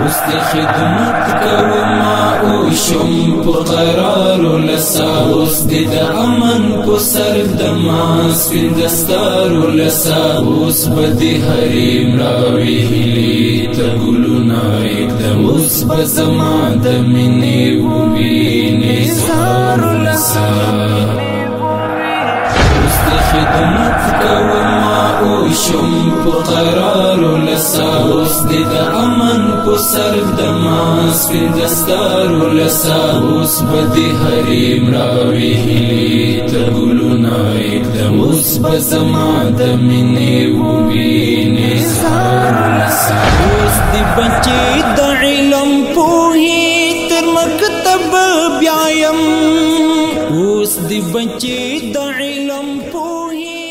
اوس د خدمت کوم او شم په قرار لسا اوس د امن په سر د ما سپین دستار لسا اوس به هری مراوي هلي ته ګلونا اکدم اوس به زما د منې ووینې سار لسا اوس د خدمت کوم شم په قرار لسا اوس دې د امن په سر د ماس په دستار لسا اوس به حریم راوي هلي ته ګلونه اقدم اوس به زما د مینې ووینې سار لسا اوس دې بچي د علم پوهې تر مکتب بیایم اوس دې بچي د علم پوهې